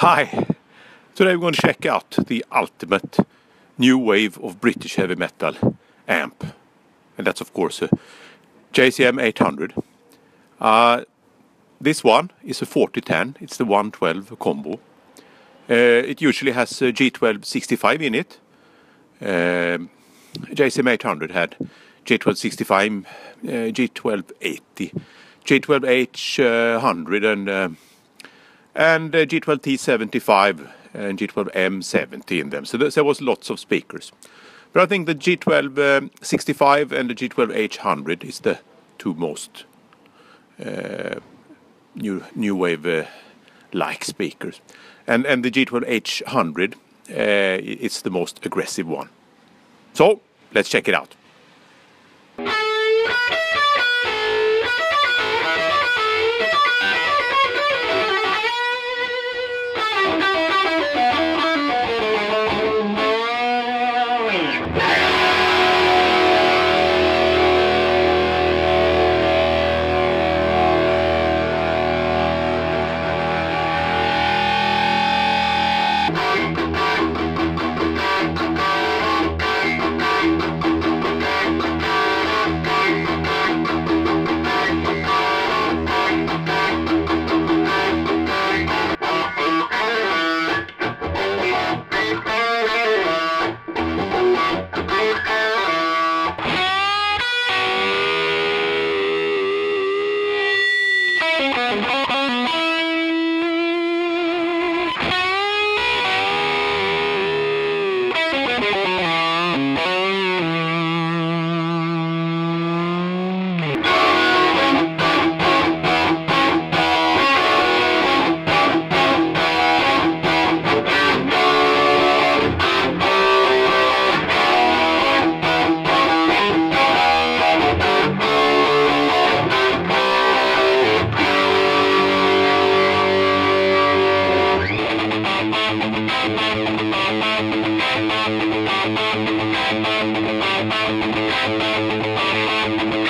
Hi! Today we're going to check out the ultimate new wave of British heavy metal amp. And that's of course a JCM 800. Uh, this one is a 4010, it's the 112 combo. Uh, it usually has a G1265 in it. Um, JCM 800 had G12 65, uh, G12 80, G12 H100 and uh, and uh, G12T75 and G12M70 in them. So there was lots of speakers. But I think the G1265 and the G12H100 is the two most uh, new new wave uh, like speakers, and and the G12H100 uh, is the most aggressive one. So let's check it out.